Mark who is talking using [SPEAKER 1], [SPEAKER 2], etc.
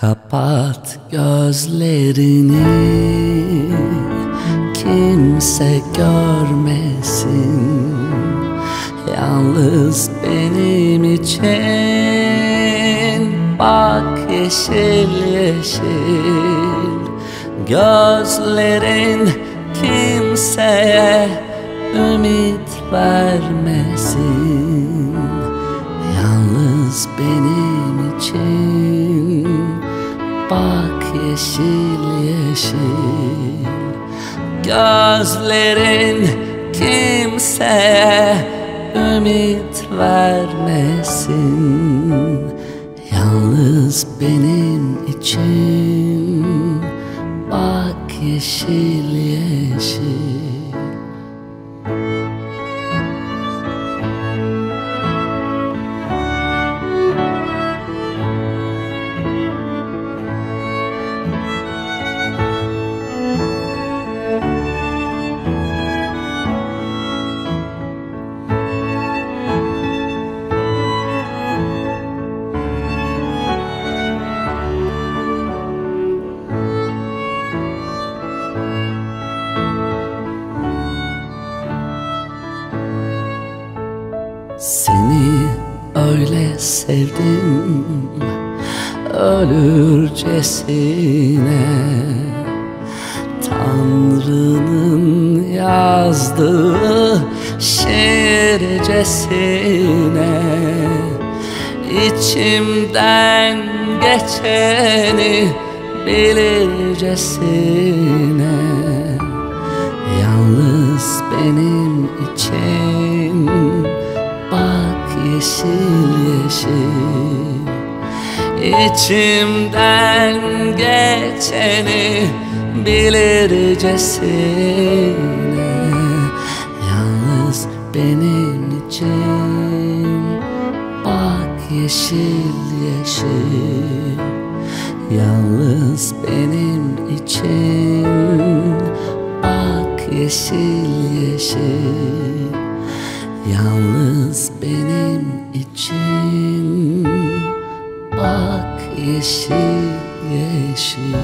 [SPEAKER 1] Kapat gözlerini. Kimse görmesin. Yalnız benim için Bak yeşil yeşil. Gözlerin kimseye ümit vermesin Bak yeşil yeşil. Gözlerin kimseye ümit vermesin. Yalnız benim için Bak yeşil yeşil Seni öyle sevdim ölürcesine Tanrı'nın yazdığı şiircesine İçimden geçeni bilircesine yeşil yeşil. İçimden geçeni bilircesine Yalnız benim için Bak yeşil yeşil. Yalnız benim için Bak yeşil yeşil Yalnız benim için Bak yeşil yeşil